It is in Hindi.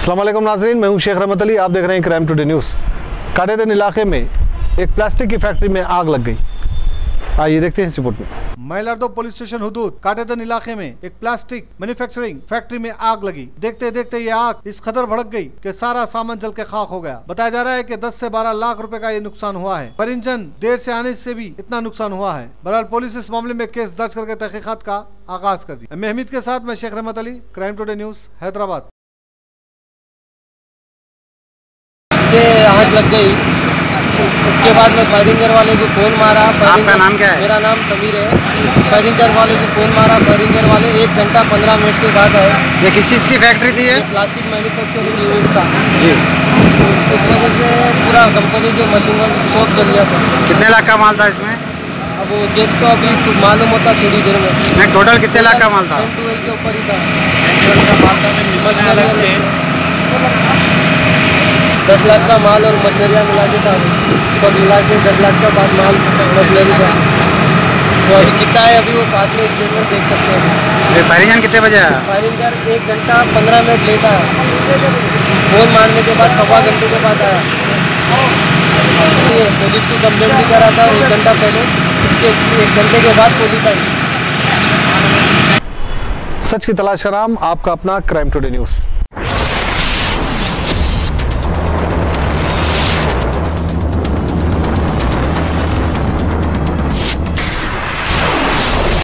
असलम नाजरीन मैं हूँ शेख रहमत अली। आप देख रहे हैं क्राइम टुडे न्यूज़ काटेदन इलाके में एक प्लास्टिक की फैक्ट्री में आग लग गई। आइए देखते हैं इस रिपोर्ट में। महिलार्दो पुलिस स्टेशन हदूद काटेदन इलाके में एक प्लास्टिक मैन्युफैक्चरिंग फैक्ट्री में आग लगी। देखते देखते ये आग इस कदर भड़क गई कि सारा सामान जल के खाक हो गया। बताया जा रहा है कि 10 से 12 लाख रुपए का ये नुकसान हुआ है। पर इंजन देर से आने से भी इतना नुकसान हुआ है। बहरहाल पुलिस इस मामले में केस दर्ज करके तहकीकात का आगाज़ कर दी मैं के साथ, मैं Sheikh Rahmat Ali Crime Today News Hyderabad. आग लग गई। उसके बाद मैं फायरिंगर वाले को फ़ोन मारा। आपका नाम क्या है? मेरा नाम समीर है। फायरिंगर वाले को फ़ोन मारा। फायरिंगर वाले एक घंटा पंद्रह मिनट के बाद आए। ये किस चीज़ की फैक्ट्री थी ये? प्लास्टिक मैन्युफैक्चरिंग यूनिट का। जी। उस वजह से पूरा कंपनी के मशीन शॉप चल गया सर। कितने लाख का माल था इसमें? अब वो गैस का अभी तो मालूम होता थोड़ी देर में। टोटल कितने लाख का माल था? टेन ट्वेल्व के ऊपर ही था। दस लाख का माल और मशीनरियाँ मिला के था। सब मिला के दस लाख का बाद माल मशीनरी था तो अभी कितना है अभी वो बाद में स्टेटमेंट देख सकते हैं। फायरिंग कितने बजे आया? फायरिंग कर एक घंटा पंद्रह मिनट लेट आया। फ़ोन मारने के बाद सवा घंटे के बाद आया। पुलिस को कंप्लेंट भी करा था एक घंटा पहले। उसके एक घंटे के बाद पुलिस आई। सच की तलाश का नाम आपका अपना क्राइम टुडे न्यूज़।